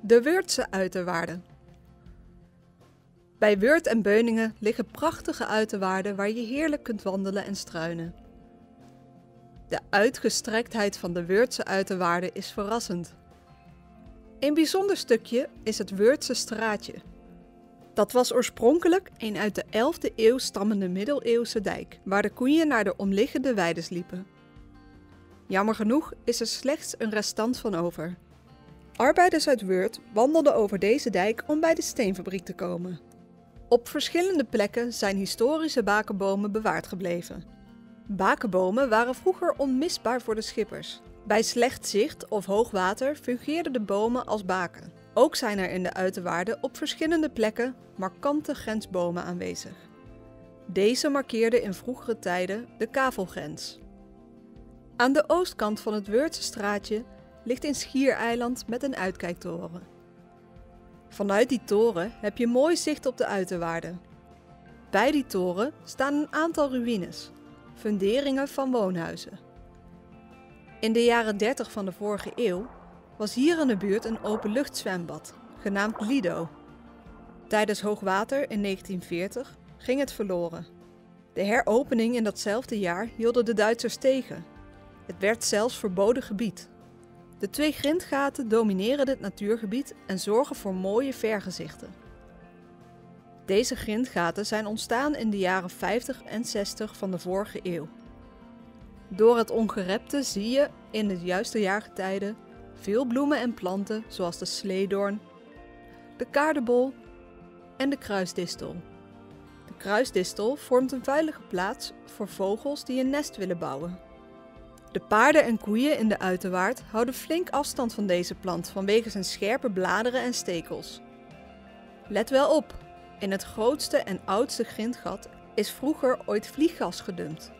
De Weurtse uiterwaarden. Bij Weurt en Beuningen liggen prachtige uiterwaarden waar je heerlijk kunt wandelen en struinen. De uitgestrektheid van de Weurtse uiterwaarden is verrassend. Een bijzonder stukje is het Weurtse straatje. Dat was oorspronkelijk een uit de 11e eeuw stammende middeleeuwse dijk, waar de koeien naar de omliggende weiden liepen. Jammer genoeg is er slechts een restant van over. Arbeiders uit Weurt wandelden over deze dijk om bij de steenfabriek te komen. Op verschillende plekken zijn historische bakenbomen bewaard gebleven. Bakenbomen waren vroeger onmisbaar voor de schippers. Bij slecht zicht of hoog water fungeerden de bomen als baken. Ook zijn er in de uiterwaarden op verschillende plekken markante grensbomen aanwezig. Deze markeerden in vroegere tijden de kavelgrens. Aan de oostkant van het Weurtse straatje ligt een schiereiland met een uitkijktoren. Vanuit die toren heb je mooi zicht op de uiterwaarden. Bij die toren staan een aantal ruïnes, funderingen van woonhuizen. In de jaren 30 van de vorige eeuw was hier in de buurt een openluchtzwembad, genaamd Lido. Tijdens hoogwater in 1940 ging het verloren. De heropening in datzelfde jaar hielden de Duitsers tegen. Het werd zelfs verboden gebied. De twee grindgaten domineren dit natuurgebied en zorgen voor mooie vergezichten. Deze grindgaten zijn ontstaan in de jaren 50 en 60 van de vorige eeuw. Door het ongerepte zie je in de juiste jaargetijden veel bloemen en planten zoals de sleedoorn, de kaardebol en de kruisdistel. De kruisdistel vormt een veilige plaats voor vogels die een nest willen bouwen. De paarden en koeien in de uiterwaard houden flink afstand van deze plant vanwege zijn scherpe bladeren en stekels. Let wel op, in het grootste en oudste grindgat is vroeger ooit vlieggas gedumpt.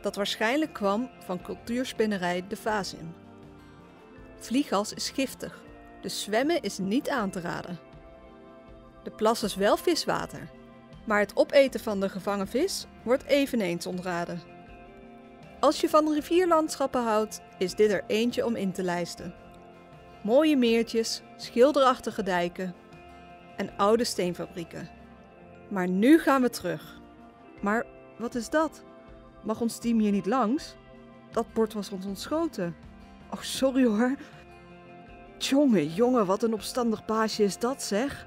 Dat waarschijnlijk kwam van cultuurspinnerij De Vazin. Vlieggas is giftig, dus zwemmen is niet aan te raden. De plas is wel viswater, maar het opeten van de gevangen vis wordt eveneens ontraden. Als je van rivierlandschappen houdt, is dit er eentje om in te lijsten. Mooie meertjes, schilderachtige dijken en oude steenfabrieken. Maar nu gaan we terug. Maar wat is dat? Mag ons team hier niet langs? Dat bord was ons ontschoten. Oh, sorry hoor. Jongen, jongen, wat een opstandig baasje is dat zeg.